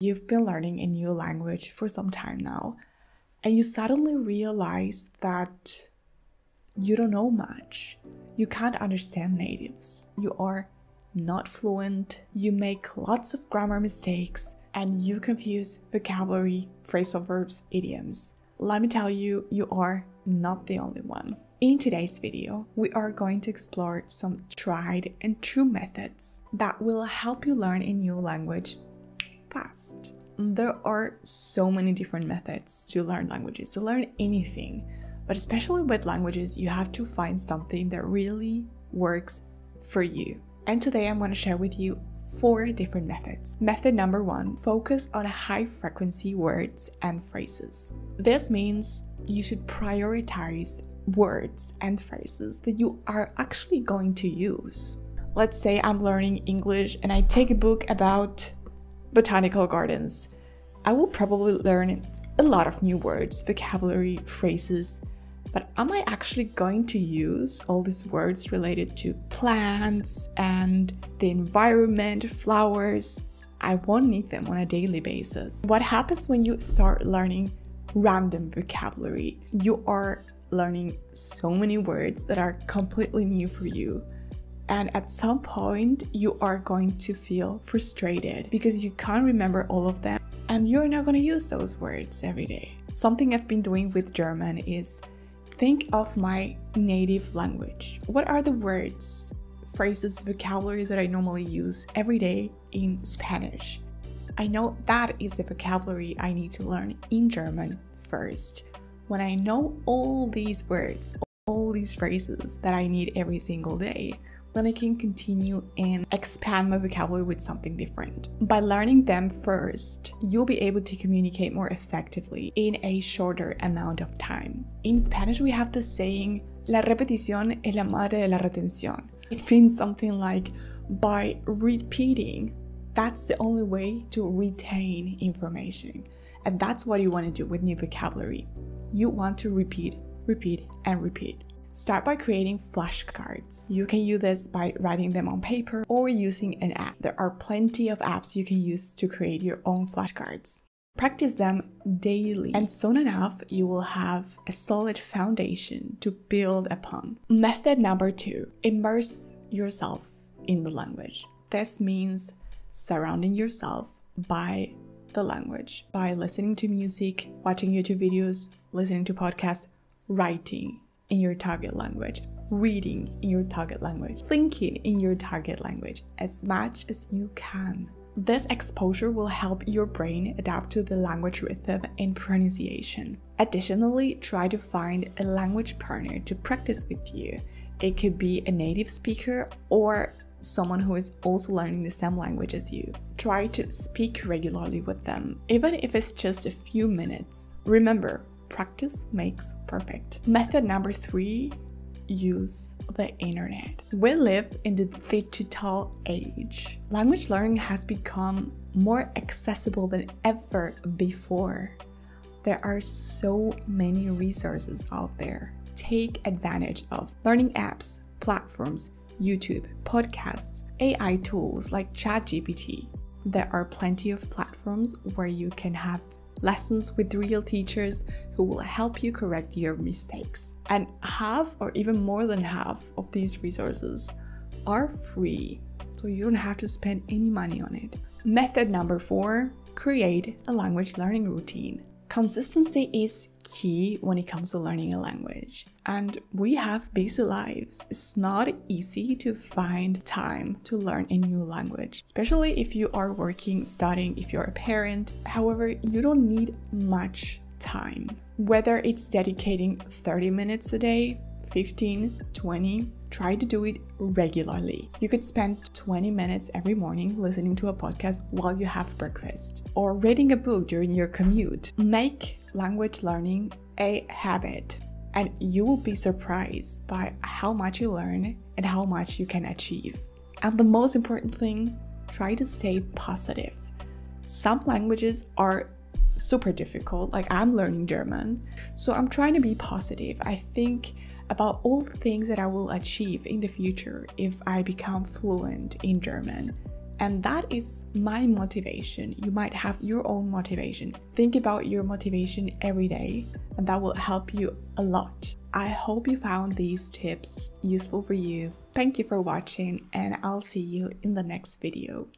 You've been learning a new language for some time now, and you suddenly realize that you don't know much. You can't understand natives. You are not fluent. You make lots of grammar mistakes and you confuse vocabulary, phrasal verbs, idioms. Let me tell you, you are not the only one. In today's video, we are going to explore some tried and true methods that will help you learn a new language fast. There are so many different methods to learn languages, to learn anything, but especially with languages, you have to find something that really works for you. And today I'm going to share with you four different methods. Method number one focus on high frequency words and phrases. This means you should prioritize words and phrases that you are actually going to use. Let's say I'm learning English and I take a book about botanical gardens. I will probably learn a lot of new words, vocabulary, phrases, but am I actually going to use all these words related to plants and the environment, flowers? I won't need them on a daily basis. What happens when you start learning random vocabulary? You are learning so many words that are completely new for you. And at some point, you are going to feel frustrated because you can't remember all of them and you're not going to use those words every day. Something I've been doing with German is think of my native language. What are the words, phrases, vocabulary that I normally use every day in Spanish? I know that is the vocabulary I need to learn in German first. When I know all these words, all these phrases that I need every single day, then I can continue and expand my vocabulary with something different. By learning them first, you'll be able to communicate more effectively in a shorter amount of time. In Spanish, we have the saying, La repetición es la madre de la retención. It means something like, by repeating, that's the only way to retain information. And that's what you want to do with new vocabulary. You want to repeat, repeat, and repeat. Start by creating flashcards. You can use this by writing them on paper or using an app. There are plenty of apps you can use to create your own flashcards. Practice them daily, and soon enough, you will have a solid foundation to build upon. Method number two immerse yourself in the language. This means surrounding yourself by the language by listening to music, watching YouTube videos, listening to podcasts, writing, in your target language, reading in your target language, thinking in your target language as much as you can. This exposure will help your brain adapt to the language rhythm and pronunciation. Additionally, try to find a language partner to practice with you. It could be a native speaker or someone who is also learning the same language as you. Try to speak regularly with them, even if it's just a few minutes. Remember, practice makes perfect. Method number three use the internet. We live in the digital age. Language learning has become more accessible than ever before. There are so many resources out there. Take advantage of learning apps, platforms, YouTube, podcasts, AI tools like ChatGPT. There are plenty of platforms where you can have lessons with real teachers who will help you correct your mistakes. And half or even more than half of these resources are free, so you don't have to spend any money on it. Method number four create a language learning routine. Consistency is key when it comes to learning a language. And we have busy lives. It's not easy to find time to learn a new language, especially if you are working, studying, if you're a parent. However, you don't need much time. Whether it's dedicating 30 minutes a day, 15, 20, try to do it regularly. You could spend 20 minutes every morning listening to a podcast while you have breakfast or reading a book during your commute. Make language learning a habit and you will be surprised by how much you learn and how much you can achieve. And the most important thing, try to stay positive. Some languages are super difficult, like I'm learning German, so I'm trying to be positive. I think about all the things that I will achieve in the future if I become fluent in German. And that is my motivation. You might have your own motivation. Think about your motivation every day, and that will help you a lot. I hope you found these tips useful for you. Thank you for watching, and I'll see you in the next video.